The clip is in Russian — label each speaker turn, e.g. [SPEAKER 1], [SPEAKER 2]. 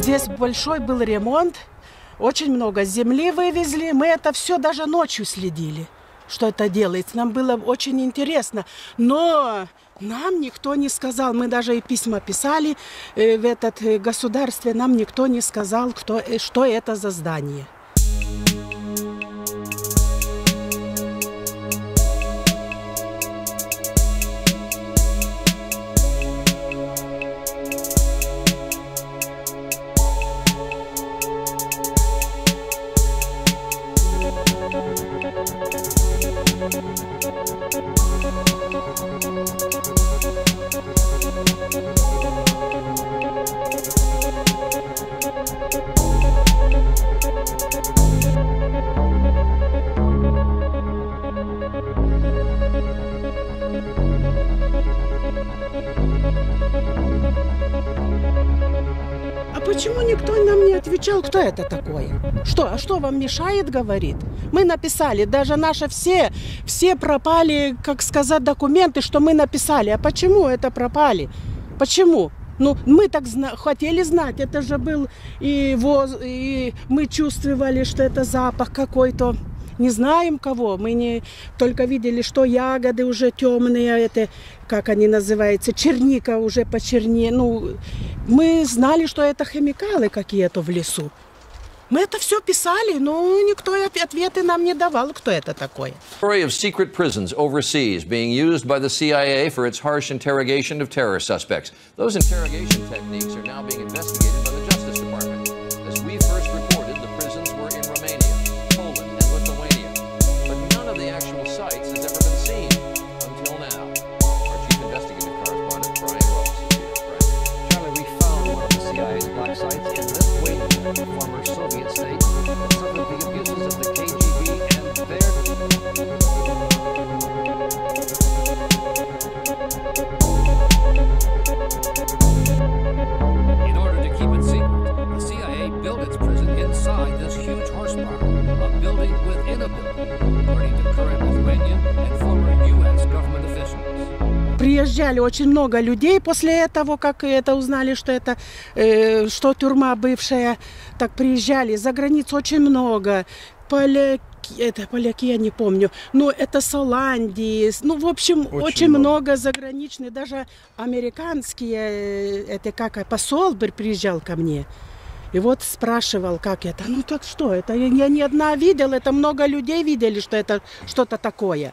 [SPEAKER 1] Здесь большой был ремонт, очень много земли вывезли. Мы это все даже ночью следили, что это делается. Нам было очень интересно. Но нам никто не сказал, мы даже и письма писали э, в этот э, государстве, нам никто не сказал, кто, э, что это за здание. А почему никто нам не отвечал, кто это такое? Что, а что вам мешает, говорит? Мы написали, даже наши все, все пропали, как сказать, документы, что мы написали. А почему это пропали? Почему? Ну, мы так зна- хотели знать, это же был и воз, и мы чувствовали, что это запах какой-то. Не знаем кого, мы не только видели, что ягоды уже темные, это, как они называются, черника уже почернее. Ну, мы знали, что это химикалы какие-то в лесу. Мы это все писали, но никто отв- ответы нам не давал, кто это такой.
[SPEAKER 2] Story of secret prisons overseas being used by the CIA for its harsh interrogation of terror suspects. Those interrogation techniques are now being investigated
[SPEAKER 3] Former Soviet state, suffered the abuses of the KGB and their
[SPEAKER 1] Приезжали очень много людей после этого, как это узнали, что это э, что тюрьма бывшая. Так приезжали за границу очень много. Поляки, это поляки, я не помню. Но это с Голландии. с- Ну, в общем, очень, много. заграничных. Даже американские, э, это как э, посол приезжал ко мне. И вот спрашивал, как это. Ну так что, это я, я не одна видела, это много людей видели, что это что-то такое.